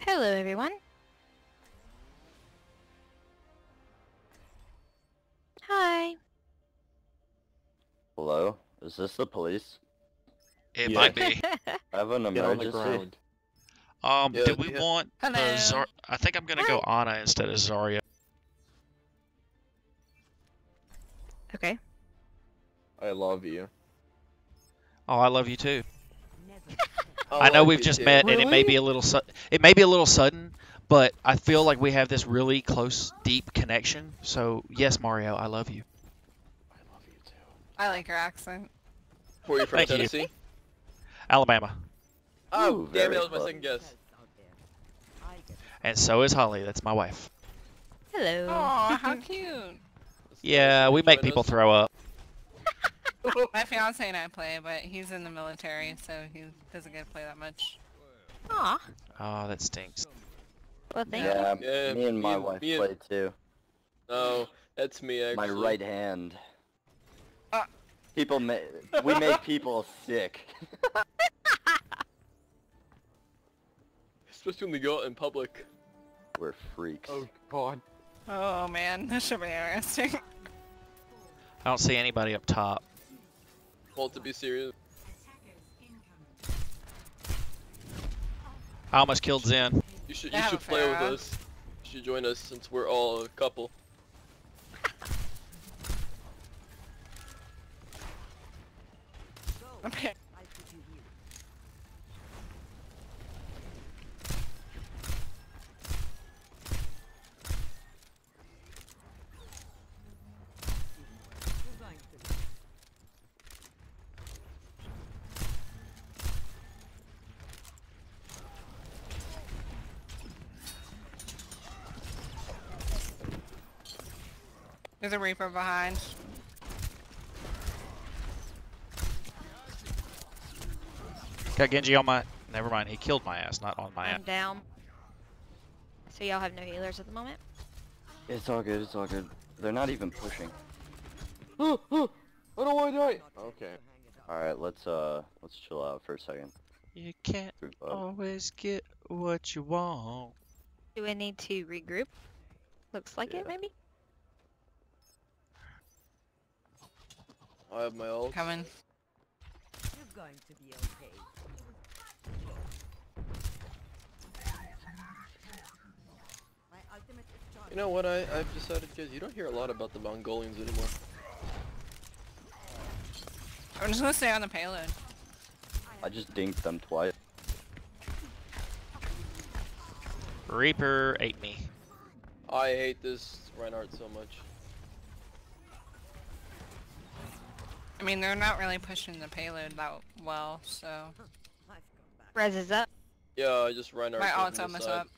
Hello, everyone. Hi. Hello? Is this the police? It Yeah. might be. I have an Get on the emergency. ground. Um, Yeah, do we yeah. want Hello. the Zar- I think I'm gonna go Ana instead of Zarya. okay. I love you. Oh, I love you too. Oh, I know we've just too. met, and it may be a little su- it may be a little sudden, but I feel like we have this really close, deep connection. So yes, Mario, I love you. I love you too. I like your accent. Where are you from, Thank you. Tennessee? Alabama, Oh, Ooh, damn it, that was my second guess. and so is Holly. That's my wife. Hello. Oh, how cute. Yeah, we make people throw up. My fiance and I play, but he's in the military, so he doesn't get to play that much. Aw. Oh, that stinks. Well, thank Yeah, Yeah, me and my and- wife me and- play too. No, that's me actually. My right hand. Ah. People make we make people sick. Especially when we go out in public. We're freaks. Oh god. Oh man, this should be interesting. I don't see anybody up top. Well, to be serious. I almost killed Zen. You should you have should play with Pharah. us. You should join us since we're all a couple. Okay. There's a Reaper behind. Got Genji on my. Never mind. He killed my ass, not on my ass. I'm down. So y'all have no healers at the moment? It's all good. It's all good. They're not even pushing. Oh, oh, I don't want to die. Okay. All right, let's uh, let's chill out for a second. You can't always get what you want. Do we need to regroup? Looks like it, maybe? I have my ult. Coming. You're going to be okay. My ultimate is charged. You know what I, I've decided, guys? You don't hear a lot about the Mongolians anymore. I'm just gonna stay on the payload. I just dinked them twice. Reaper ate me. I hate this Reinhardt so much. I mean, they're not really pushing the payload that well, so. I've come back. Res is up. Yeah, I just Reinhardt. My from ult's the almost side. up.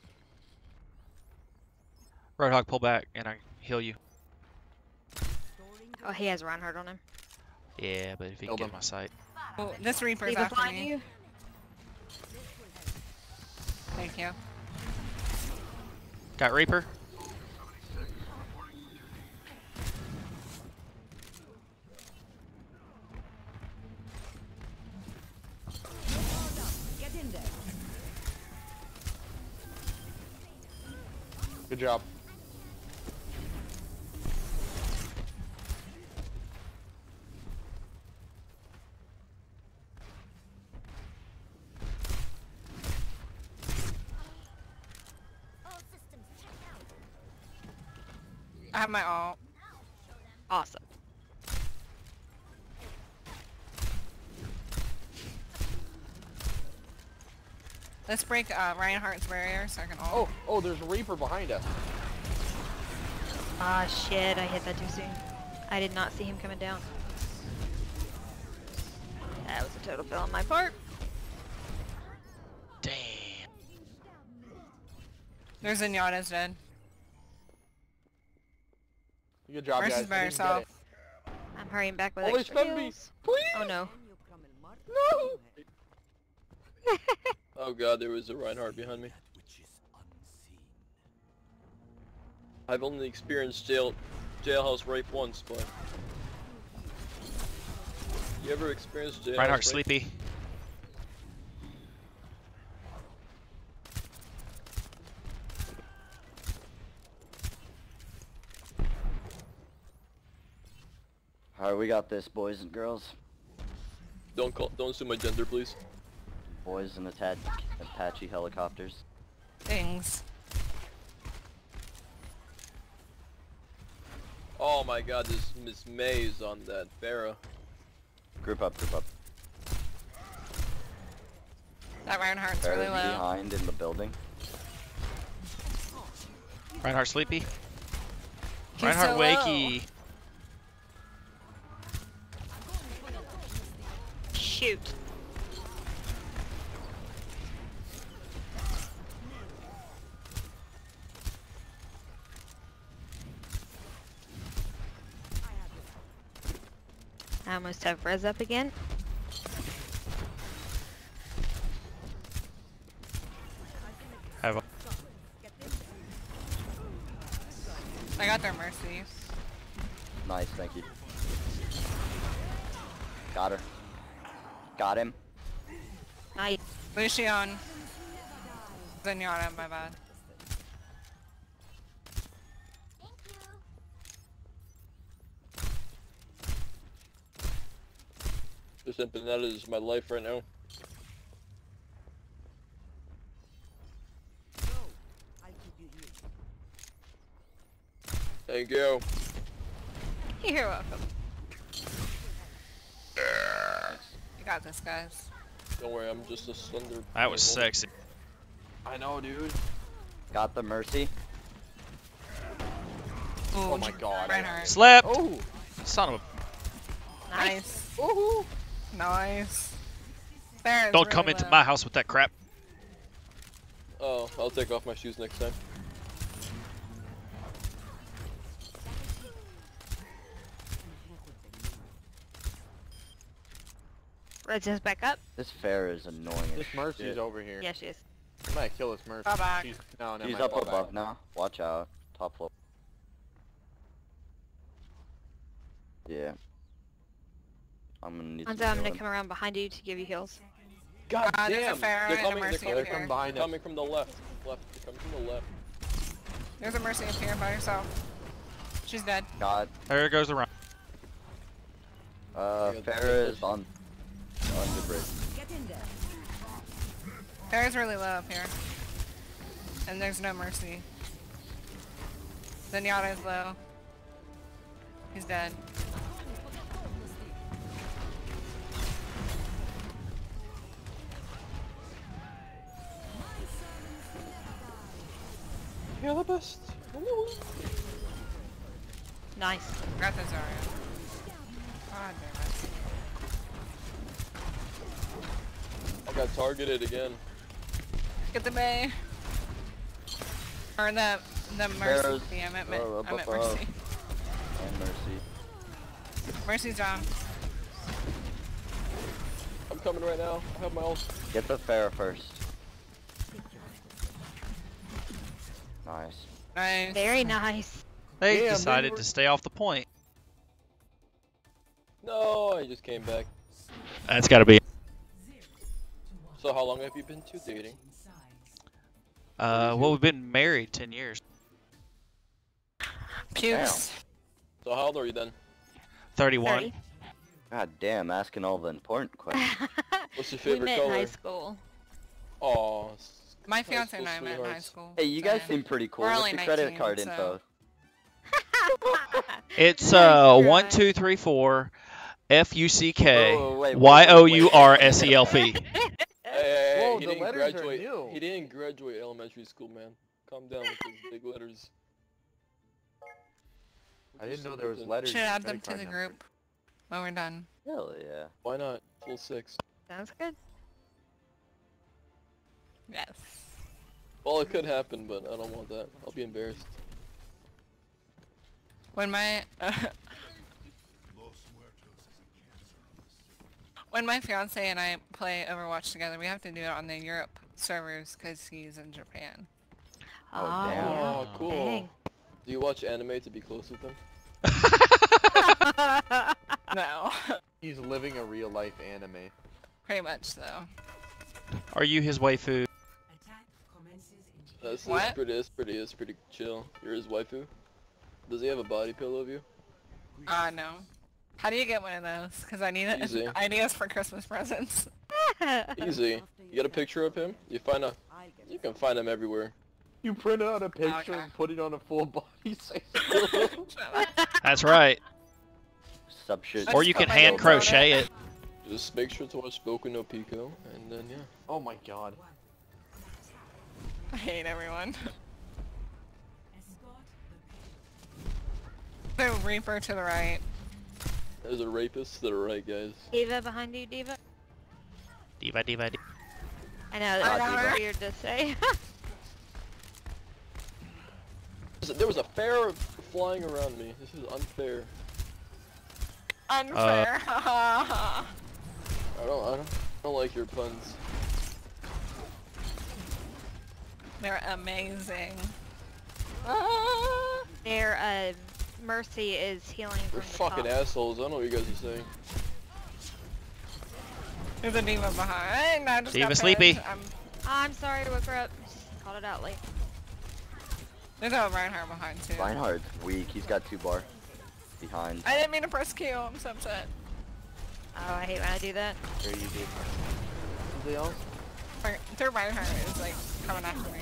Roadhog, pull back, and I heal you. Oh, he has Reinhardt on him. Yeah, but if he can get him. my sight. Oh, this Reaper's Reaper after flying me. you. Thank you. Got Reaper. Good job. I have my ult. Awesome. Let's break uh, Reinhardt's barrier so I can ult. Oh, oh, there's a Reaper behind us. Ah, shit. I hit that too soon. I did not see him coming down. That was a total fail on my part. Damn. There's Zenyatta's dead. Good job, Versus guys. by I didn't get yourself. it. I'm hurrying back with Holy extra stun me. Please. Oh no. Then you come and mark No. you have. Oh god, there was a Reinhardt behind me. I've only experienced jail, jailhouse rape once, but You ever experienced JLS Reinhardt Blake? sleepy. Alright, we got this, boys and girls. Don't call, don't assume my gender, please. Boys in Apache, Apache helicopters. Things. Oh my god, this Miss May's on that Pharah. Group up, group up. That Reinhardt's really low. behind in the building. Reinhardt sleepy. He's Reinhardt so low. wakey. Shoot. I almost have res up again. Have a I got their mercy. Nice, thank you. Got her. Got him. Nice. Lucian. Zenyatta, my bad. This empanada is my life right now. Go. I'll keep you here. Thank you. You're welcome. You got this, guys. Don't worry, I'm just a slender. that was little- sexy. I know, dude. Got the mercy. Oh my god. Reinhardt. Slept. Oh. Son of a. Nice. Woohoo. Nice. There, Don't come into my house with that crap. Oh, I'll take off my shoes next time. Let's just back up. This fair is annoying This Mercy's shit. over here. Yeah, she is. I might kill this Mercy. Fall back. She's, no, no, He's up above back. now. Watch out. Top floor. Yeah. I'm gonna need Hanzo, some I'm gonna come around behind you to give you heals. God Uh, there's a damn. Pharah they're and a coming, Mercy they're up coming, here. Come behind us. coming from the left. Left. They're coming from the left. There's a Mercy up here by herself. She's dead. God. There goes the run. Uh, Yeah, Pharah is on, on the bridge. Get in there. Pharah's really low up here. And there's no Mercy. Zenyatta is low. He's dead. You're the best. Nice. Got the Zarya. God damn it. I got targeted again. Get the Bay. Or the the There's- Mercy. I meant, oh, up I meant above. Mercy. And Mercy. Mercy's down. I'm coming right now. I have my ult. Get the Pharah first. Nice. Nice. Very nice. They Damn, decided dude, to stay off the point. No, I just came back. That's got to be. So how long have you been to dating? Uh, well, we've been married 10 years. Pukes. So how old are you then? 31. 30. God damn, asking all the important questions. What's your we favorite met in color? high school. Aw. My fiance and I met in high school. Hey, you guys yeah. seem pretty cool. We're What's only your credit 19, card so- info? It's uh try. one two three four, F U C K Whoa, wait, wait, Y O wait, U wait. R S E L P. Whoa, he the didn't letters are graduate. new. He didn't graduate elementary school, man. Calm down with those big letters. I didn't know there was letters. Should add them to the card numbers. group when we're done. Hell yeah. Why not? Full six. Sounds good. Yes. Well, it could happen, but I don't want that. I'll be embarrassed. When my uh, when my fiance and I play Overwatch together, we have to do it on the Europe servers because he's in Japan. Oh, oh damn. Oh, cool. Dang. Do you watch anime to be close with them? No. He's living a real life anime. Pretty much though. Are you his waifu? That's, that's What? pretty. That's pretty. That's pretty chill. You're his waifu. Does he have a body pillow of you? Uh no. How do you get one of those? Cause I need it. Easy. I need us for Christmas presents. Easy. You got a picture of him? You find a. I'll get You can find him everywhere. You print out a picture Okay. and put it on a full body. That's right. Sub shit. Or you can hand nose it. crochet it. Just make sure to watch Boku no Pico, and then yeah. oh my god. I hate everyone. The Reaper to the right. There's a rapist to the right, guys. D.Va behind you, D.Va. D.Va, diva, diva. I know, I that's her. weird to say. There was a ferret flying around me. This is unfair. Unfair. Uh, I don't. I don't. I don't like your puns. They're amazing. Ah. Their uh, Mercy is healing You're from fucking top. assholes. I don't know what you guys are saying. There's a diva behind. I just D.Va sleepy. I'm, I'm sorry to woke her up. Just called it out late. there's a Reinhardt behind too. Reinhardt's weak. He's got two bar behind. I didn't mean to press Q. I'm so upset. Oh, I hate when I do that. There you did. Somebody else? Right- Their Reinhardt is like coming after me.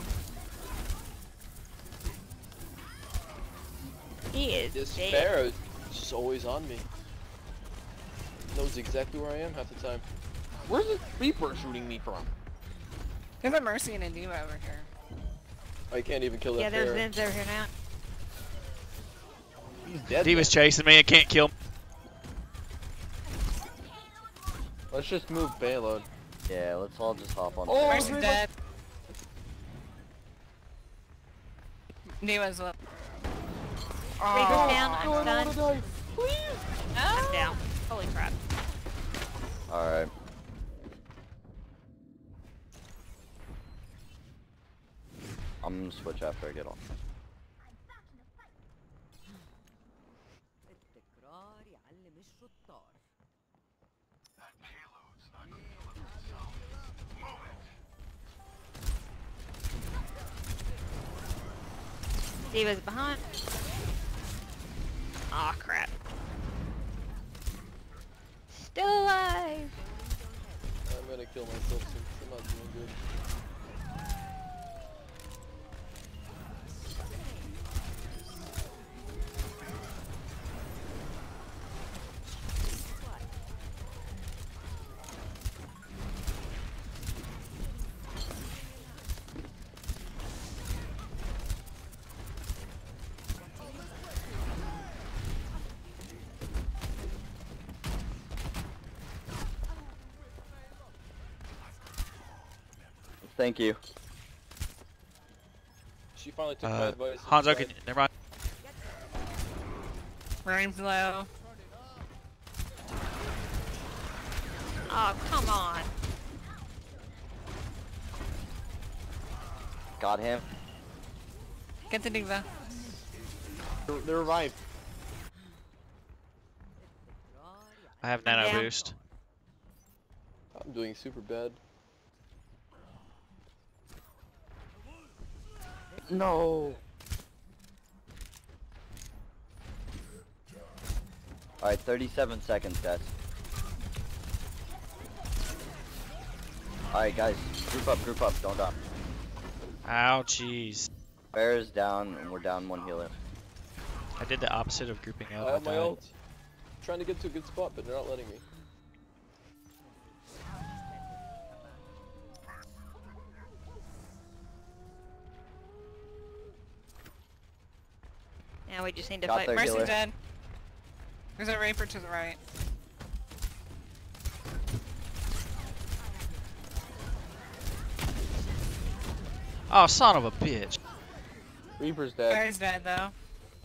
He is This big. ferret is just always on me. Knows exactly where I am half the time. Where's this Reaper shooting me from? There's a Mercy and a diva over here. I can't even kill that Yeah, there's ferret. Zins over here now. He's dead. D.Va's chasing me and can't kill me. Let's just move payload. Yeah, let's all just hop on. Oh, there. Mercy's dead. D.Va's up. Reaper's down, I'm no, stunned. No, no, Please! I'm down. Holy crap. Alright. I'm gonna switch after I get off. D.Va's behind. Aw, crap. Still alive. I'm gonna kill myself since I'm not doing good. Thank you. She finally took my Uh, advice. Hanzo, can decided- never mind. Rain's low. Oh, come on. Got him. Get the diva. They're, they're revived. I have nano Yeah. boost. I'm doing super bad. No. Alright, 37 seconds, guys. Alright, guys. Group up, group up. Don't die. Ow, jeez. Bear is down, and we're down one healer. I did the opposite of grouping up. I I have my died. ult. trying to get to a good spot, but they're not letting me. Now we just need to Got fight their Mercy's healer. dead. There's a Reaper to the right. Oh, son of a bitch. Reaper's dead. Barry's dead though.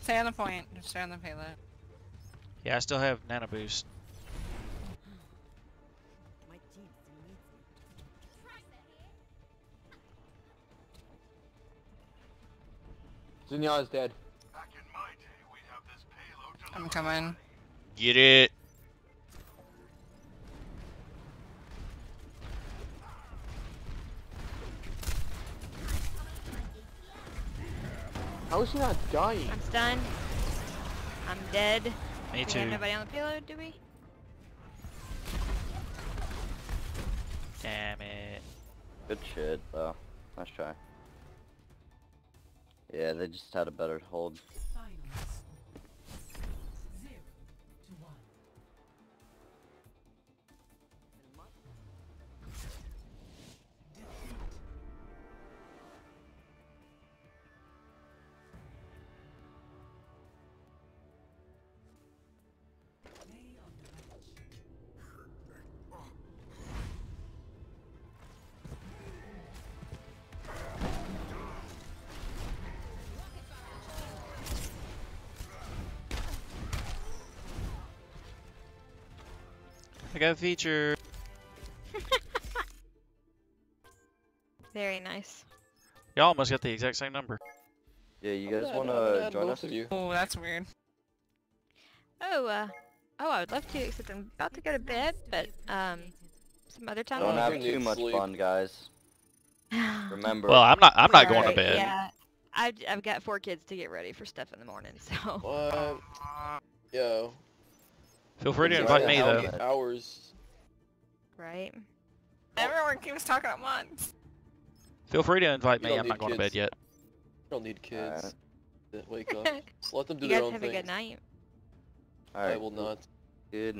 Stay on the point. Just stay on the payload. Yeah, I still have nano boost. My team still needs me. Zinyan is dead. I'm coming. Get it. How is he not dying? I'm stunned. I'm dead. Me too. nobody on the payload, do we? Damn it. Good shit, though. Nice try. Yeah, they just had a better hold. I got a feature. Very nice. Y'all almost got the exact same number. Yeah, you guys want I'm gonna join us? of you. Oh, that's weird. Oh, uh, oh, I would love to, except I'm about to go to bed, but, um, some other time. Don't have too need much sleep. fun, guys. Remember. Well, I'm not. I'm not going to bed. Yeah, I've, I've got four kids to get ready for stuff in the morning, so. What? Yo. Feel free to invite yeah, me I'll though. get- Hours. Right? Everyone keeps talking at once. Feel free to invite me. I'm need not going to bed yet. You don't need kids Alright. that wake up. Just let them do you their guys own have thing. a good night. I Alright. will not. Good